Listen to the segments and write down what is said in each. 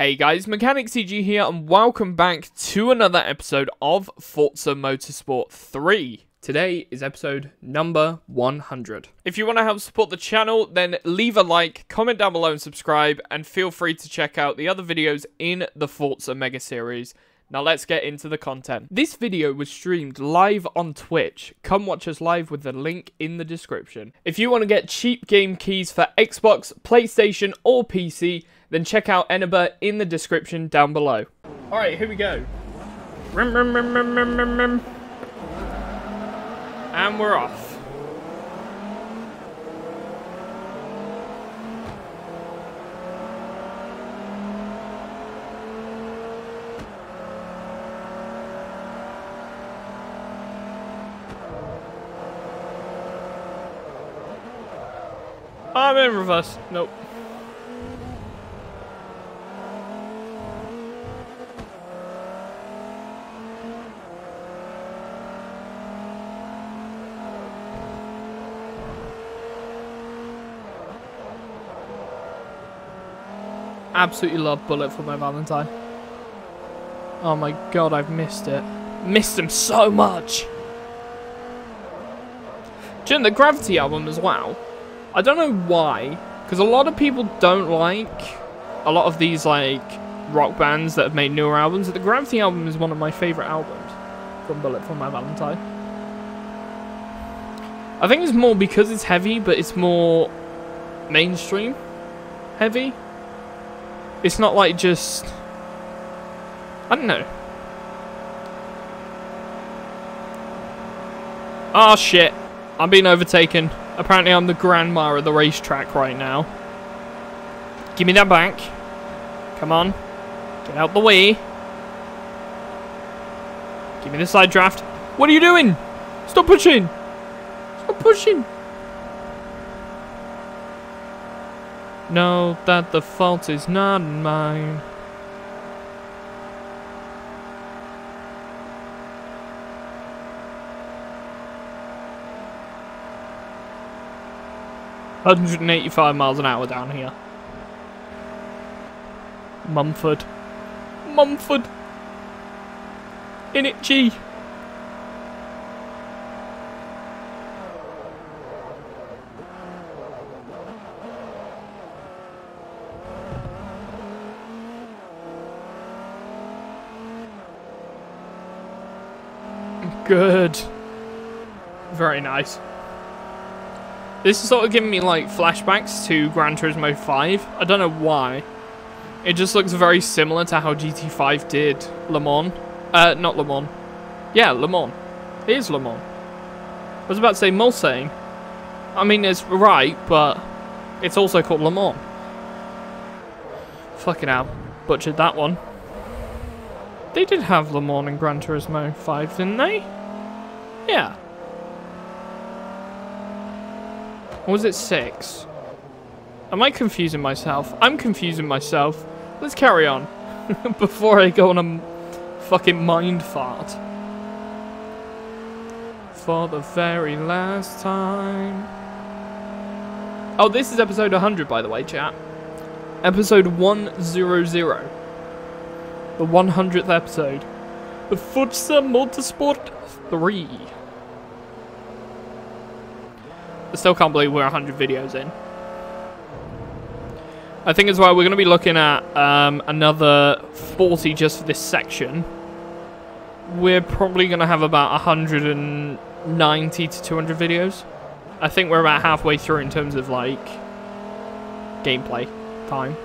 Hey guys, Mechanic CG here, and welcome back to another episode of Forza Motorsport 3. Today is episode number 100. If you want to help support the channel, then leave a like, comment down below and subscribe, and feel free to check out the other videos in the Forza Mega Series. Now let's get into the content. This video was streamed live on Twitch. Come watch us live with the link in the description. If you want to get cheap game keys for Xbox, PlayStation, or PC, then check out Eneba in the description down below. Alright, here we go. And we're off. I'm in reverse. Nope. Absolutely love Bullet for my Valentine. Oh my god, I've missed it. Missed him so much. During the Gravity album as well, I don't know why, because a lot of people don't like a lot of these like rock bands that have made newer albums. But The Gravity album is one of my favorite albums from Bullet for My Valentine. I think it's more because it's heavy, but it's more mainstream heavy. It's not like just I don't know. Oh shit. I'm being overtaken. Apparently I'm the grandma of the racetrack right now. Give me that back. Come on. Get out the way. Give me the side draft. What are you doing? Stop pushing. Stop pushing. Know that the fault is not mine. Hundred and eighty-five miles an hour down here. Mumford. Mumford. In it, G. Good. Very nice. This is sort of giving me like flashbacks to Gran Turismo 5. I don't know why. It just looks very similar to how GT5 did Le Mans. Uh, not Le Mans. Yeah, Le Mans. It is Le Mans. I was about to say Mulsanne. I mean, it's right, but it's also called Le Mans. Fucking hell. Butchered that one. They did have Le Mans in Gran Turismo 5, didn't they? Yeah. Or was it 6? Am I confusing myself? I'm confusing myself. Let's carry on. Before I go on a fucking mind fart. For the very last time. Oh, this is episode 100, by the way, chat. Episode 100. The 100th episode. The Forza Motorsport 3. I still can't believe we're 100 videos in. I think as well, we're going to be looking at um, another 40 just for this section. We're probably going to have about 190 to 200 videos. I think we're about halfway through in terms of, like, gameplay time.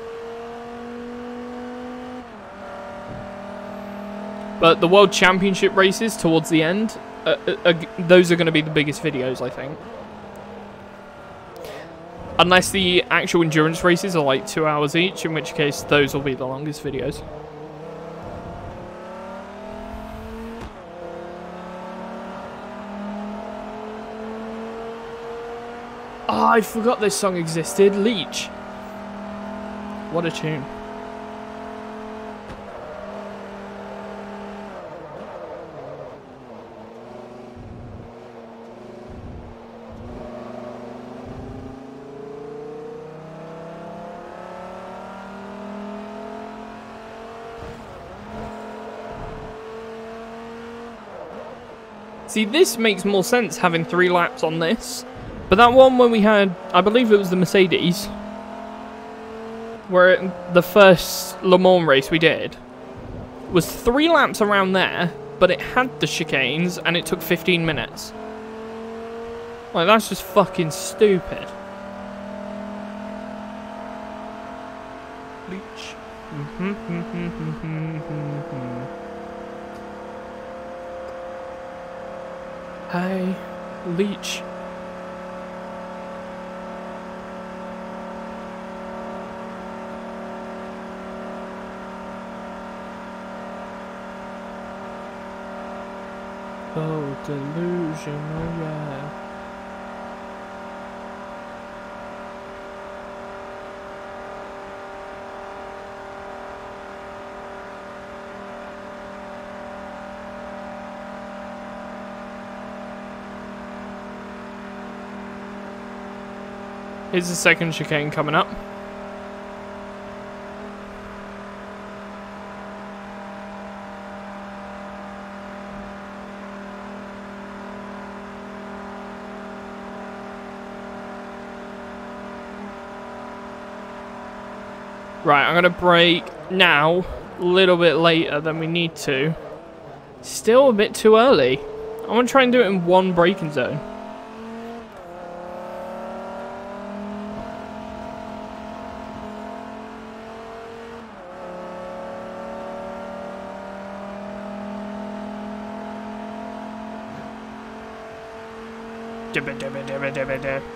But the World Championship races towards the end, uh, uh, uh, those are going to be the biggest videos, I think. Unless the actual endurance races are like two hours each, in which case those will be the longest videos. Oh, I forgot this song existed. Leech. What a tune. See, this makes more sense having three laps on this. But that one when we had, I believe it was the Mercedes, where the first Le Mans race we did, was three laps around there, but it had the chicanes and it took 15 minutes. Like, that's just fucking stupid. Hey, Leech. Oh, delusional, yeah. Here's the second chicane coming up. Right, I'm going to brake now, a little bit later than we need to. Still a bit too early. I want to try and do it in one braking zone. Dibba dibba dibba.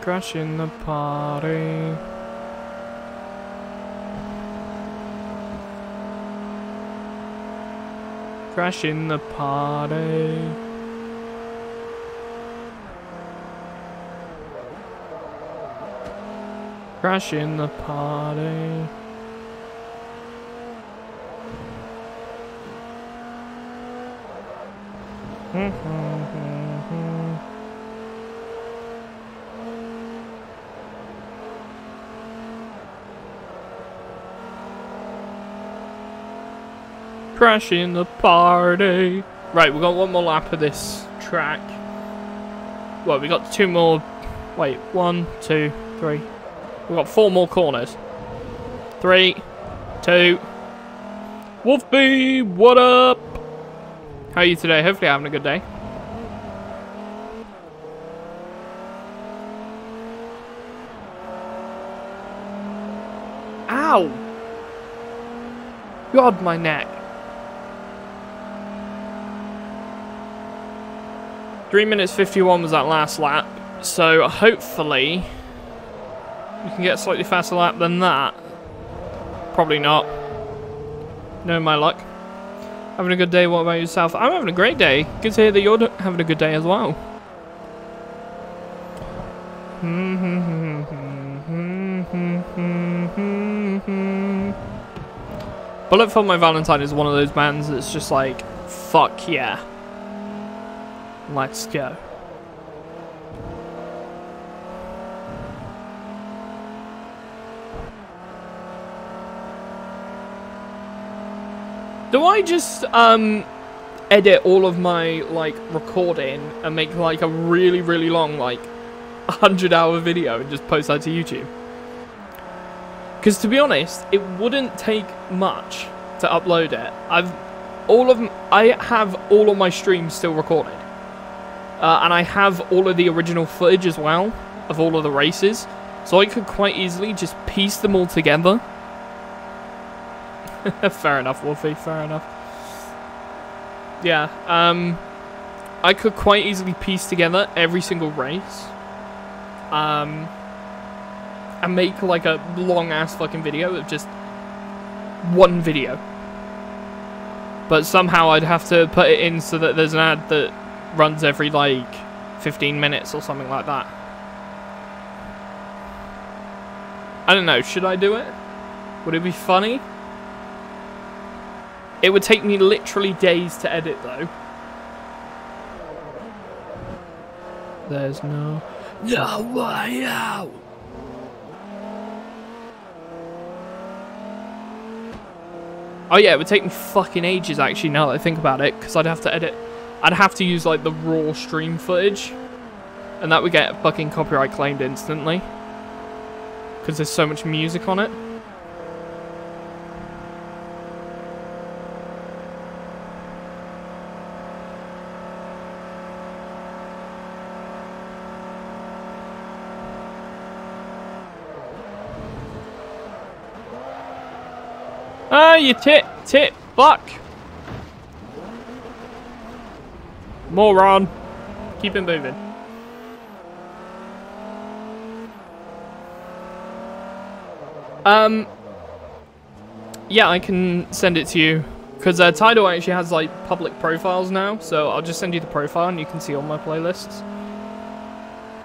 Crashing the party. Crashing the party. Crashing the party. Mm-hmm. Crashing the party. Right, we've got one more lap of this track. Well, we got two more. Wait, one, two, three. We've got four more corners. Three, two. Wolfie, what up? Are you today? Hopefully having a good day. Ow! God, my neck. Three minutes 51 was that last lap, so hopefully we can get a slightly faster lap than that. Probably not. No my luck. Having a good day, what about yourself? I'm having a great day. Good to hear that you're having a good day as well. Bullet for My Valentine is one of those bands that's just like, fuck yeah. Let's go. Do I just um edit all of my like recording and make like a really really long like 100 hour video and just post that to YouTube? Because to be honest, it wouldn't take much to upload it. I've all of I have all of my streams still recorded, uh, and I have all of the original footage as well of all of the races, so I could quite easily just piece them all together fair enough, Wolfie, fair enough. Yeah, um, I could quite easily piece together every single race. Um, and make like a long ass fucking video of just one video. But somehow I'd have to put it in so that there's an ad that runs every like 15 minutes or something like that. I don't know, should I do it? Would it be funny? It would take me literally days to edit though. There's no... No way out! Oh yeah, it would take me fucking ages actually now that I think about it, because I'd have to edit... I'd have to use like the raw stream footage. And that would get fucking copyright claimed instantly. Because there's so much music on it. Ah, you tit, tit, fuck. Moron. Keep it moving. Um, yeah, I can send it to you. Because uh, Tidal actually has, like, public profiles now. So I'll just send you the profile and you can see all my playlists.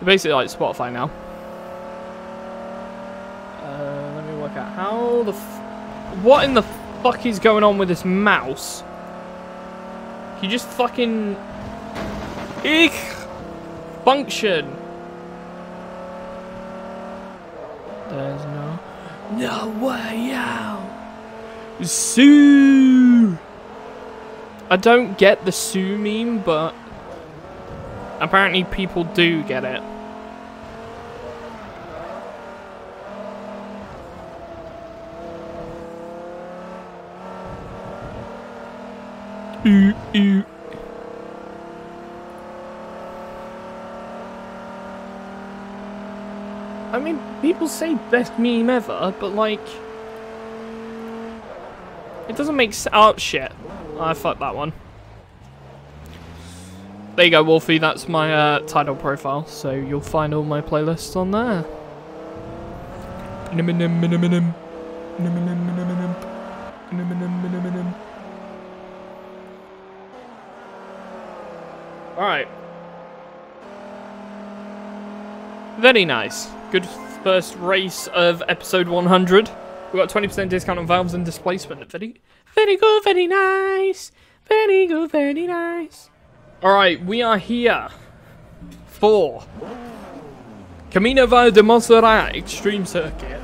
Basically like Spotify now. Uh, let me work out how the... what in the fuck is going on with this mouse? You just fucking... Eek! Function! There's no... No way out! Sue! I don't get the Sue meme, but... Apparently people do get it. Ooh, ooh. I mean, people say best meme ever, but like... It doesn't make sense. Oh, shit. I fucked that one. There you go, Wolfie. That's my uh, Tidal profile, so you'll find all my playlists on there. Alright. Very nice. Good first race of episode 100. We got 20% discount on valves and displacement. Very, very good, very nice. Very good, very nice. Alright, we are here for Camino Valle de Montserrat Extreme Circuit.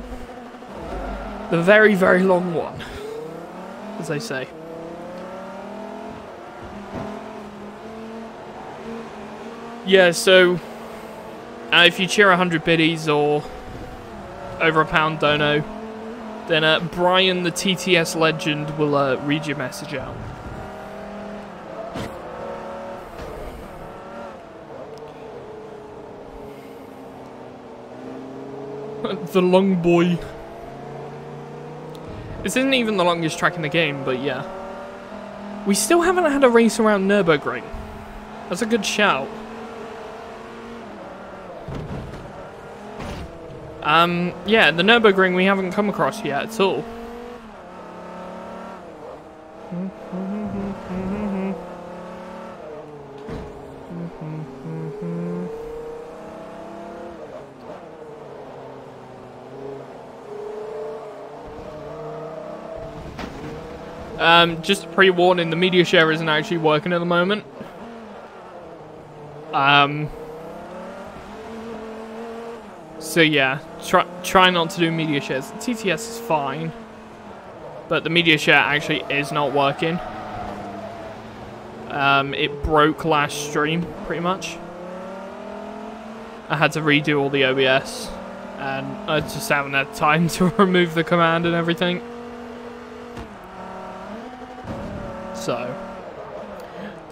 The very, very long one, as they say. Yeah, so uh, if you cheer 100 biddies or over a pound dono, then uh, Brian, the TTS legend, will uh, read your message out. the long boy. This isn't even the longest track in the game, but yeah. We still haven't had a race around Nürburgring. That's a good shout. Um, yeah, the Nürburgring we haven't come across yet at all. Um, just a pre-warning, the media share isn't actually working at the moment. Um, so yeah, try try not to do media shares. TTS is fine, but the media share actually is not working. Um, it broke last stream, pretty much. I had to redo all the OBS, and I just haven't had time to remove the command and everything. So,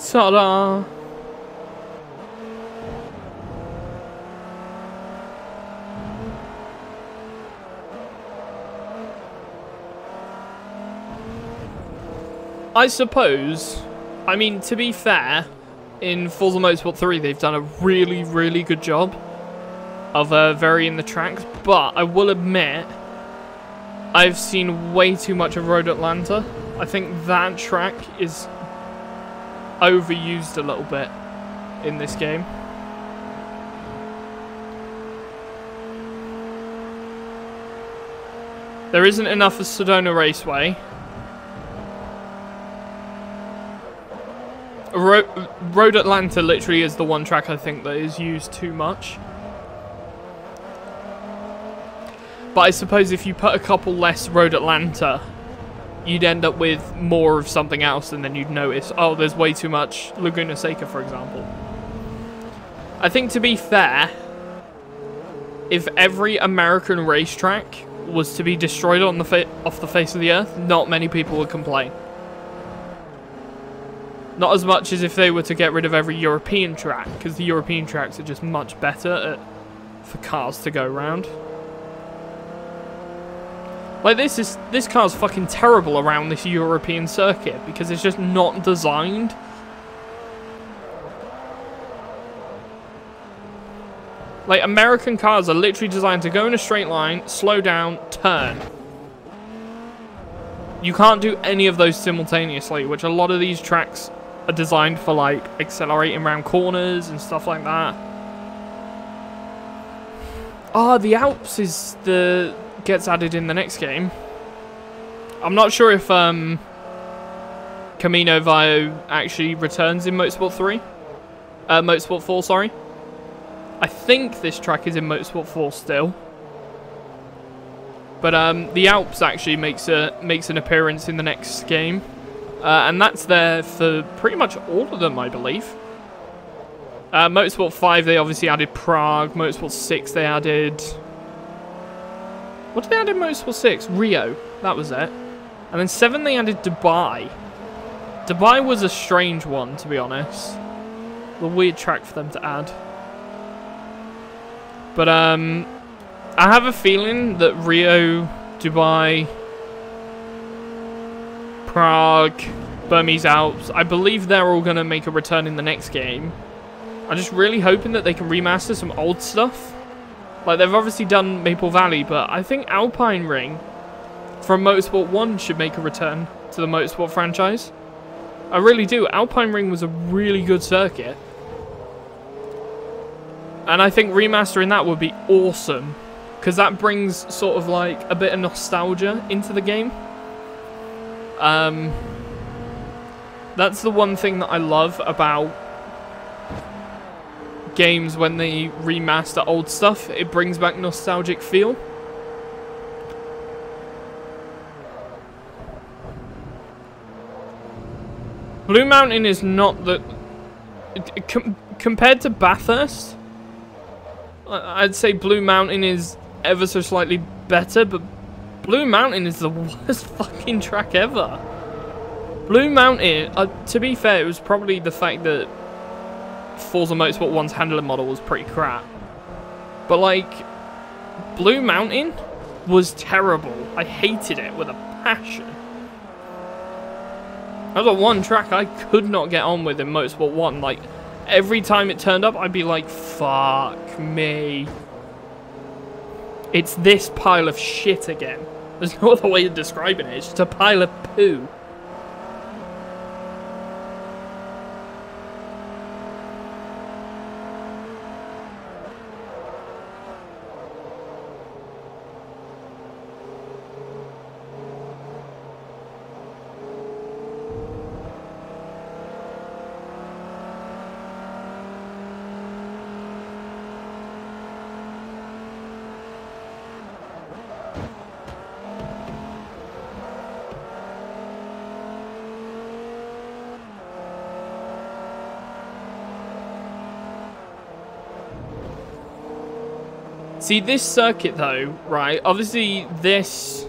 ta-da! I suppose, I mean, to be fair, in Forza Motorsport 3, they've done a really, really good job of uh, varying the tracks, but I will admit, I've seen way too much of Road Atlanta I think that track is overused a little bit in this game. There isn't enough of Sedona Raceway. Ro Road Atlanta literally is the one track I think that is used too much. But I suppose if you put a couple less Road Atlanta, you'd end up with more of something else and then you'd notice, oh, there's way too much Laguna Seca, for example. I think to be fair, if every American racetrack was to be destroyed on the off the face of the earth, not many people would complain. Not as much as if they were to get rid of every European track, because the European tracks are just much better at, for cars to go around. Like this is this car's fucking terrible around this European circuit because it's just not designed. Like American cars are literally designed to go in a straight line, slow down, turn. You can't do any of those simultaneously, which a lot of these tracks are designed for like accelerating around corners and stuff like that. Ah, oh, the Alps is the gets added in the next game. I'm not sure if um, Camino Viejo actually returns in Motorsport 3. Uh, Motorsport 4, sorry. I think this track is in Motorsport 4 still. But um, the Alps actually makes a makes an appearance in the next game. Uh, and that's there for pretty much all of them, I believe. Uh, Motorsport 5, they obviously added Prague. Motorsport 6, they added... What did they add in Motorsport 6? Rio. That was it. And then 7, they added Dubai. Dubai was a strange one, to be honest. A weird track for them to add. But, um... I have a feeling that Rio, Dubai, Prague, Bernese Alps. I believe they're all going to make a return in the next game. I'm just really hoping that they can remaster some old stuff. Like, they've obviously done Maple Valley, but I think Alpine Ring from Motorsport 1 should make a return to the Motorsport franchise. I really do. Alpine Ring was a really good circuit. And I think remastering that would be awesome. Because that brings sort of like a bit of nostalgia into the game. Um, that's the one thing that I love about games when they remaster old stuff. It brings back nostalgic feel. Blue Mountain is not the... Com compared to Bathurst, I'd say Blue Mountain is ever so slightly better, but Blue Mountain is the worst fucking track ever. Blue Mountain, uh, to be fair, it was probably the fact that Forza Motorsport 1's handling model was pretty crap. But, like, Blue Mountain was terrible. I hated it with a passion. That was the one track I could not get on with in Motorsport 1. Like, every time it turned up, I'd be like, fuck me. It's this pile of shit again. There's no other way of describing it. It's just a pile of poo. See, this circuit though, right, obviously this...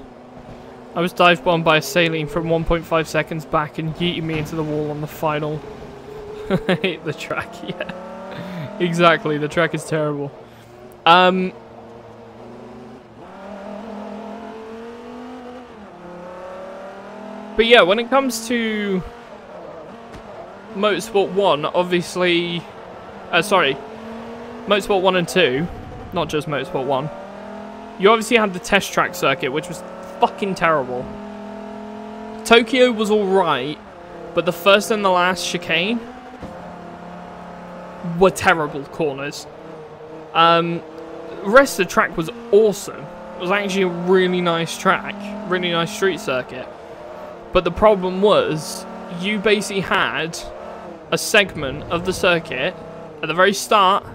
I was dive bombed by a Saleen from 1.5 seconds back and yeeted me into the wall on the final. I hate the track, yeah. exactly, the track is terrible. Um... But yeah, when it comes to Motorsport 1, obviously... Uh, sorry. Motorsport 1 and 2 not just Motorsport 1. You obviously had the test track circuit, which was fucking terrible. Tokyo was alright, but the first and the last chicane were terrible corners. Um, the rest of the track was awesome. It was actually a really nice track, really nice street circuit. But the problem was, you basically had a segment of the circuit at the very start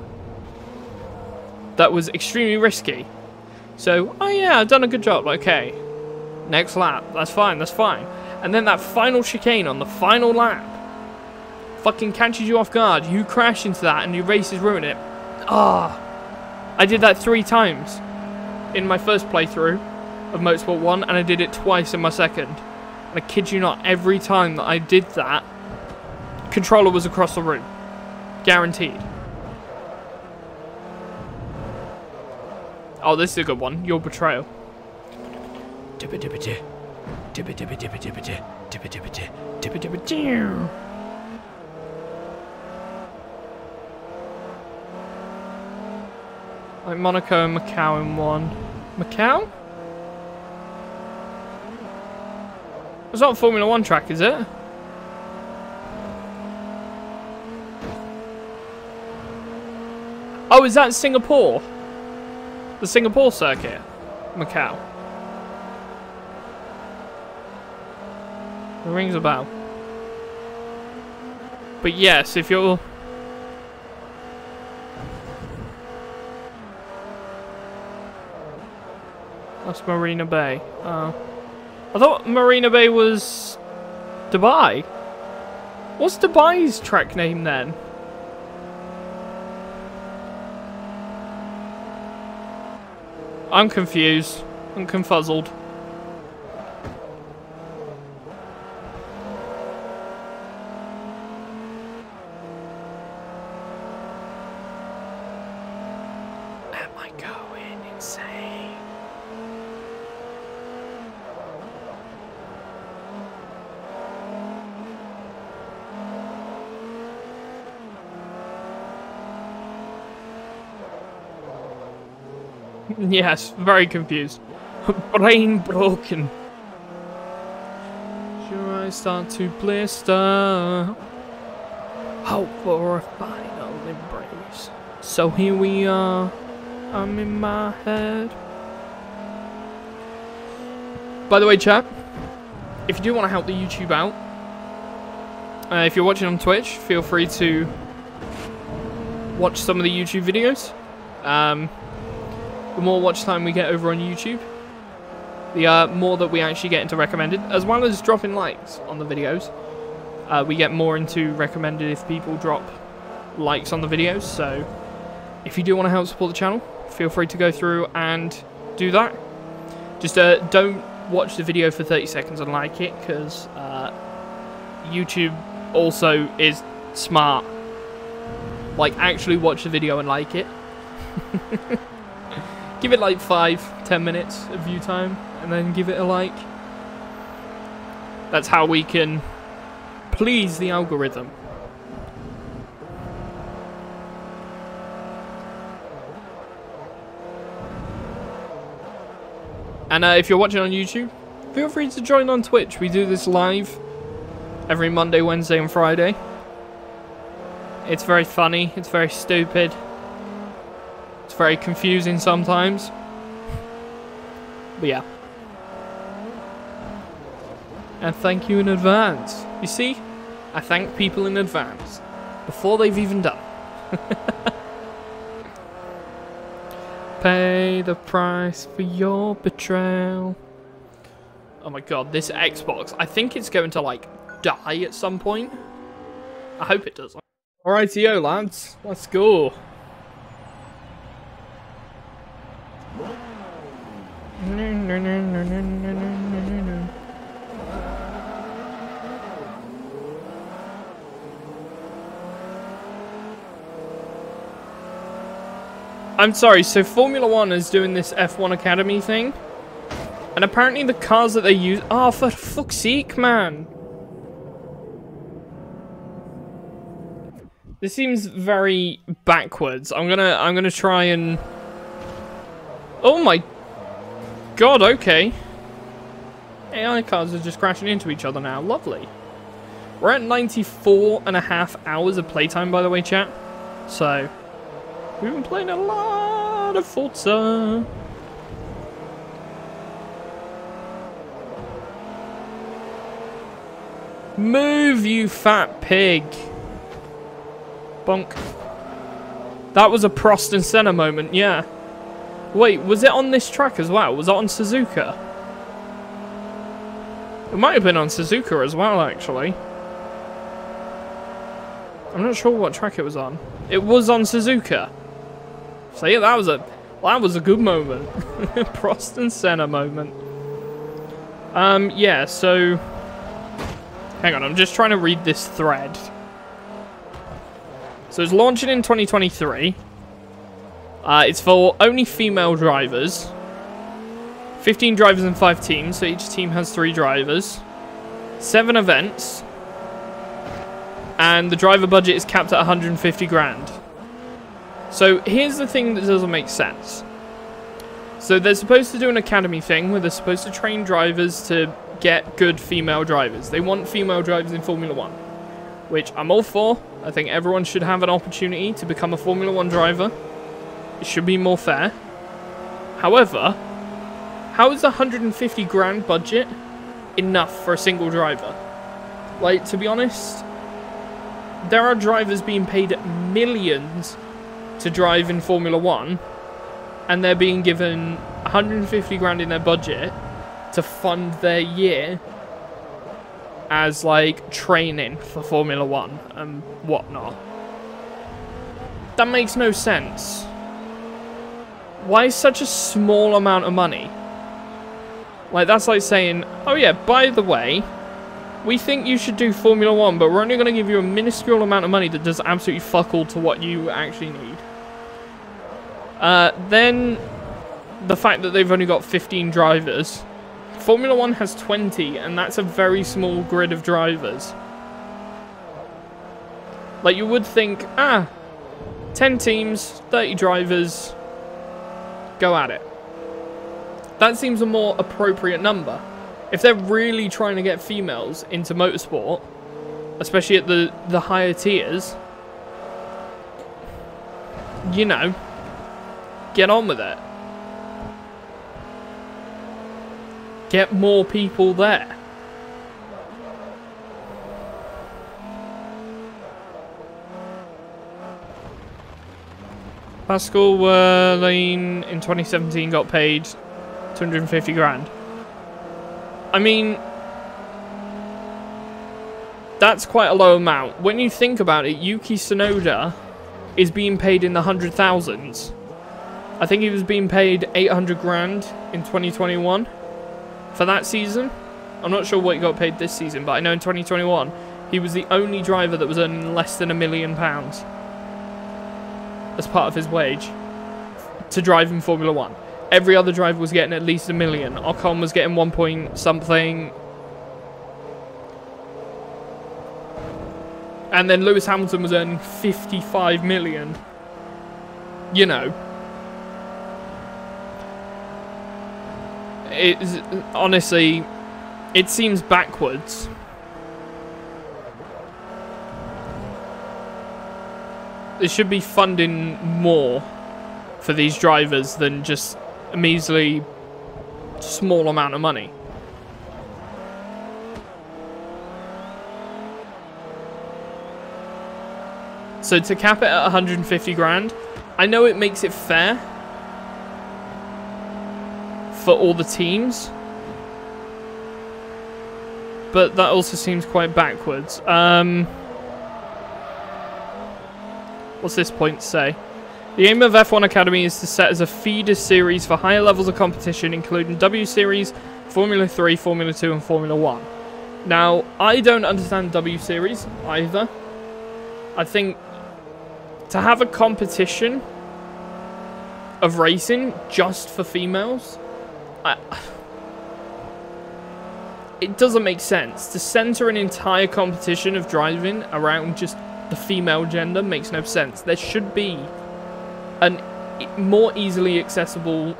that was extremely risky. So, oh yeah, I've done a good job, okay. Next lap, that's fine, that's fine. And then that final chicane on the final lap fucking catches you off guard. You crash into that and your race is ruined it. Ah. I did that three times in my first playthrough of Motorsport 1 and I did it twice in my second. And I kid you not, every time that I did that, controller was across the room. Guaranteed. Oh, this is a good one. Your betrayal. Like Monaco and Macau in one. Macau? It's not a Formula One track, is it? Oh, is that Singapore? The Singapore circuit? Macau. It rings a bell. But yes, if you're... That's Marina Bay. Oh. I thought Marina Bay was... Dubai. What's Dubai's track name then? I'm confused. I'm confuzzled. Am I going insane? yes, very confused. Brain broken. Your I start to blister. Hope for a final embrace. So here we are. I'm in my head. By the way, chat, if you do want to help the YouTube out, uh, if you're watching on Twitch, feel free to watch some of the YouTube videos. Um, the more watch time we get over on YouTube, the uh, more that we actually get into recommended, as well as dropping likes on the videos. Uh, we get more into recommended if people drop likes on the videos, so if you do want to help support the channel, feel free to go through and do that. Just uh, don't watch the video for 30 seconds and like it, because uh, YouTube also is smart. Like, actually watch the video and like it. give it like five, ten minutes of view time, and then give it a like. That's how we can please the algorithm. And uh, if you're watching on YouTube, feel free to join on Twitch. We do this live every Monday, Wednesday, and Friday. It's very funny. It's very stupid. Very confusing sometimes. But yeah. And thank you in advance. You see? I thank people in advance. Before they've even done. Pay the price for your betrayal. Oh my god, this Xbox. I think it's going to, like, die at some point. I hope it does. Alrighty-o, lads. Let's go. I'm sorry, so Formula One is doing this F1 Academy thing. And apparently the cars that they use... Oh, for fuck's sake, man. This seems very backwards. I'm gonna, I'm gonna try and... Oh my... God, okay. AI cars are just crashing into each other now. Lovely. We're at 94 and a half hours of playtime, by the way, chat. So, we've been playing a lot of Forza. Move, you fat pig. Bonk. That was a Prost and Senna moment, yeah. Wait, was it on this track as well? Was it on Suzuka? It might have been on Suzuka as well, actually. I'm not sure what track it was on. It was on Suzuka. So yeah, that was a that was a good moment. Prost and Senna moment. Um, yeah, so... Hang on, I'm just trying to read this thread. So it's launching in 2023. Uh, it's for only female drivers. 15 drivers and 5 teams, so each team has 3 drivers. 7 events. And the driver budget is capped at 150 grand. So here's the thing that doesn't make sense. So they're supposed to do an academy thing where they're supposed to train drivers to get good female drivers. They want female drivers in Formula 1, which I'm all for. I think everyone should have an opportunity to become a Formula 1 driver. It should be more fair. However, how is 150 grand budget enough for a single driver? Like, to be honest, there are drivers being paid millions to drive in Formula 1 and they're being given 150 grand in their budget to fund their year as like training for Formula One and whatnot. That makes no sense. Why such a small amount of money? Like that's like saying, oh yeah, by the way, we think you should do Formula One, but we're only going to give you a minuscule amount of money that does absolutely fuck all to what you actually need. Uh, then the fact that they've only got 15 drivers. Formula One has 20, and that's a very small grid of drivers. Like, you would think, ah, 10 teams, 30 drivers, go at it. That seems a more appropriate number. If they're really trying to get females into motorsport, especially at the, the higher tiers, you know, get on with it. Get more people there. Pascal Wehrlein in 2017 got paid 250 grand. I mean, that's quite a low amount. When you think about it, Yuki Tsunoda is being paid in the hundred thousands. I think he was being paid 800 grand in 2021 for that season. I'm not sure what he got paid this season, but I know in 2021 he was the only driver that was earning less than a million pounds as part of his wage to drive in Formula One. Every other driver was getting at least a million. Ocon was getting one point something. And then Lewis Hamilton was earning 55 million. You know. It's honestly, it seems backwards. There should be funding more for these drivers than just a measly small amount of money. So to cap it at 150 grand, I know it makes it fair for all the teams, but that also seems quite backwards. Um, what's this point say? The aim of F1 Academy is to set as a feeder series for higher levels of competition, including W Series, Formula 3, Formula 2, and Formula 1. Now, I don't understand W Series either. I think to have a competition of racing just for females, I, it doesn't make sense. To center an entire competition of driving around just the female gender makes no sense. There should be an more easily accessible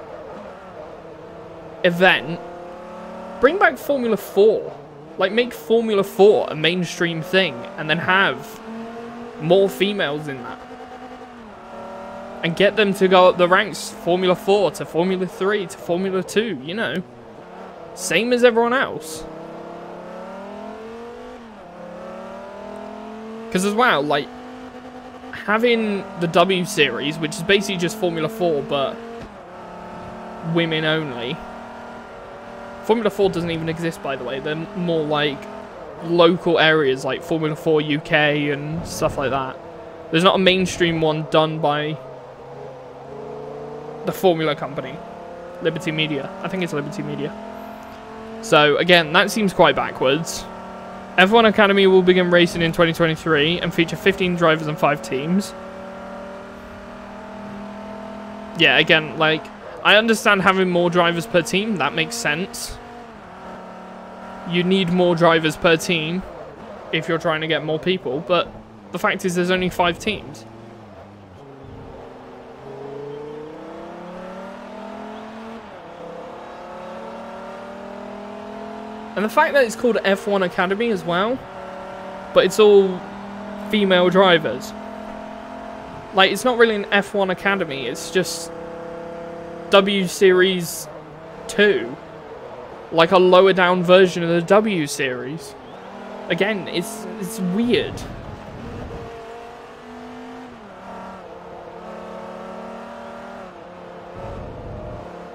event bring back Formula 4. Like, make Formula 4 a mainstream thing, and then have more females in that. And get them to go up the ranks Formula 4 to Formula 3 to Formula 2, you know. Same as everyone else. Because as well, like, having the W Series, which is basically just Formula 4, but women only. Formula 4 doesn't even exist, by the way. They're more like local areas, like Formula 4 UK and stuff like that. There's not a mainstream one done by the Formula company. Liberty Media. I think it's Liberty Media. So, again, that seems quite backwards. F1 Academy will begin racing in 2023 and feature 15 drivers and 5 teams. Yeah, again, like, I understand having more drivers per team. That makes sense. You need more drivers per team if you're trying to get more people, but the fact is there's only 5 teams. And the fact that it's called F1 Academy as well, but it's all female drivers. Like, it's not really an F1 Academy, it's just W Series 2. Like a lower down version of the W Series. Again, it's, it's weird.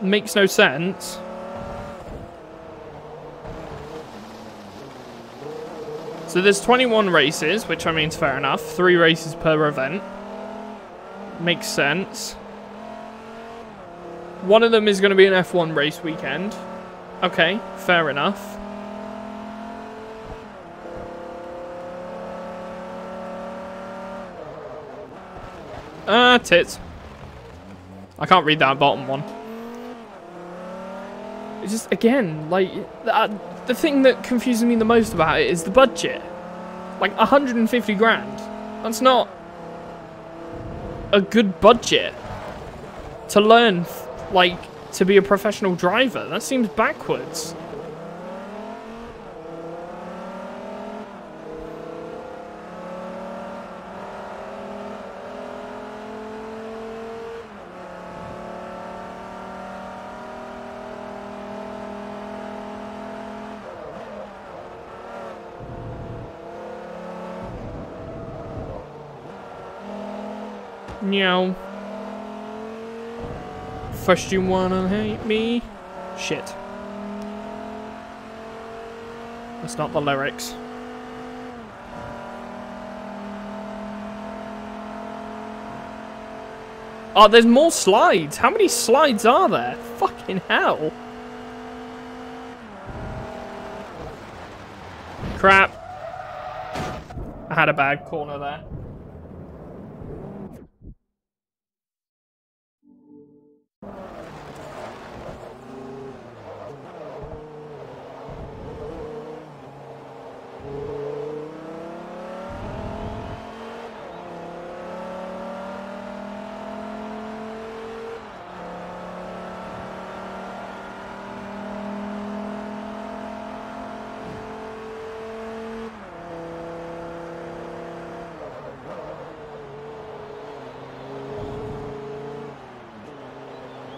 Makes no sense. So there's 21 races, which I mean is fair enough. Three races per event. Makes sense. One of them is going to be an F1 race weekend. Okay, fair enough. Ah, uh, tits. I can't read that bottom one. It's just, again, like, uh, the thing that confuses me the most about it is the budget. Like, 150 grand. That's not a good budget to learn, like, to be a professional driver. That seems backwards. Meow. First you wanna hate me? Shit. That's not the lyrics. Oh, there's more slides. How many slides are there? Fucking hell. Crap. I had a bad corner there.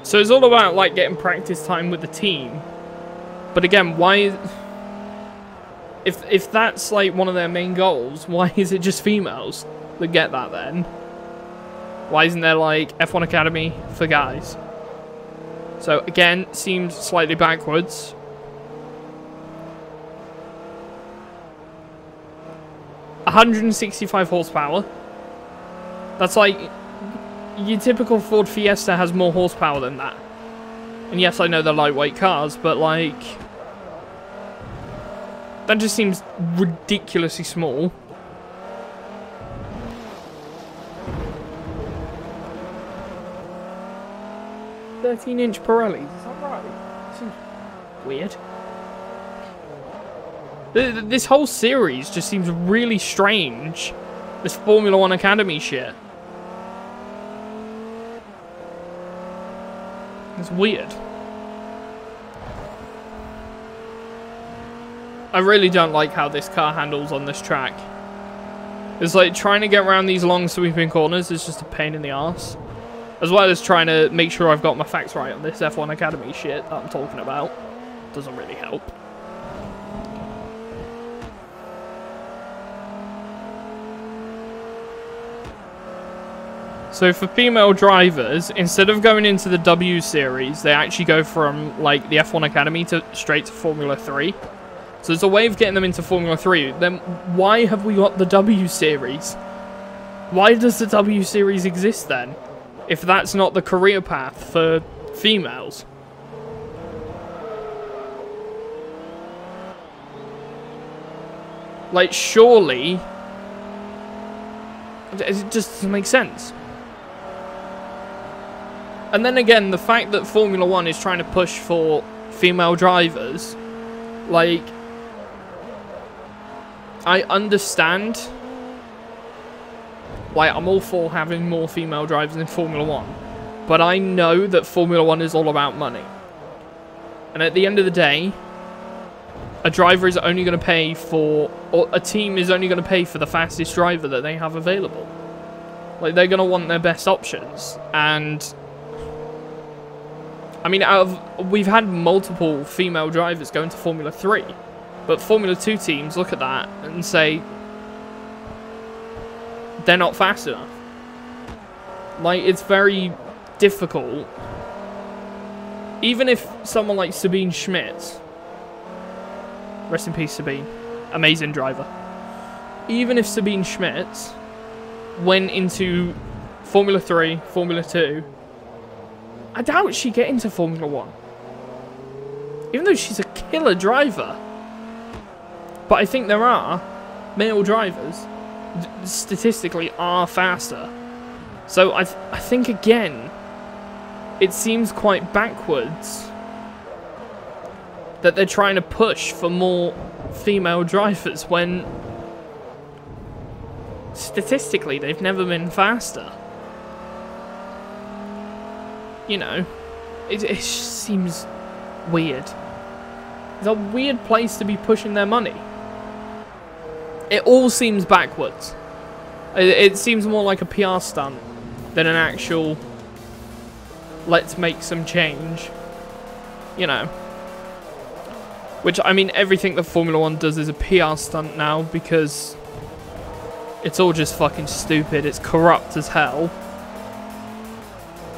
So it's all about like getting practice time with the team. But again, why if if that's like one of their main goals, why is it just females that get that then? Why isn't there like F1 Academy for guys? So again, seems slightly backwards. One hundred and sixty-five horsepower. That's like your typical Ford Fiesta has more horsepower than that. And yes, I know they're lightweight cars, but like... That just seems ridiculously small. Thirteen inch Pirellis, is that right? Seems weird. This whole series just seems really strange. This Formula One Academy shit. It's weird. I really don't like how this car handles on this track. It's like trying to get around these long sweeping corners is just a pain in the ass. As well as trying to make sure I've got my facts right on this F1 Academy shit that I'm talking about. Doesn't really help. So for female drivers, instead of going into the W series, they actually go from like the F1 Academy to straight to Formula 3. So it's a way of getting them into Formula 3. Then why have we got the W series? Why does the W series exist then? If that's not the career path for females. Like surely it just doesn't make sense. And then again, the fact that Formula One is trying to push for female drivers, like, I understand why I'm all for having more female drivers in Formula One, but I know that Formula One is all about money. And at the end of the day, a driver is only going to pay for, or a team is only going to pay for the fastest driver that they have available. Like, they're going to want their best options. And I mean, of, we've had multiple female drivers go into Formula 3, but Formula 2 teams look at that and say they're not fast enough. Like, it's very difficult. Even if someone like Sabine Schmitz, rest in peace Sabine, amazing driver. Even if Sabine Schmitz went into Formula 3, Formula 2, I doubt she'd get into Formula 1. Even though she's a killer driver. But I think there are male drivers statistically are faster. So I, th I think again, it seems quite backwards that they're trying to push for more female drivers when statistically they've never been faster you know, it, it seems weird. It's a weird place to be pushing their money. It all seems backwards. It, it seems more like a PR stunt than an actual let's make some change. You know. Which, I mean, everything that Formula 1 does is a PR stunt now because it's all just fucking stupid. It's corrupt as hell.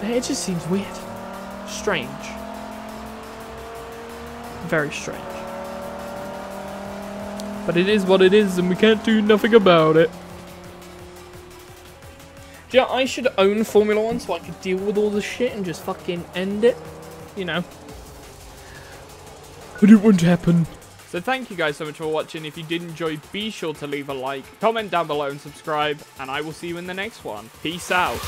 It just seems weird. Strange. Very strange. But it is what it is and we can't do nothing about it. Yeah, I should own Formula 1 so I could deal with all the shit and just fucking end it. You know. But it won't happen. So thank you guys so much for watching. If you did enjoy, be sure to leave a like, comment down below and subscribe. And I will see you in the next one. Peace out.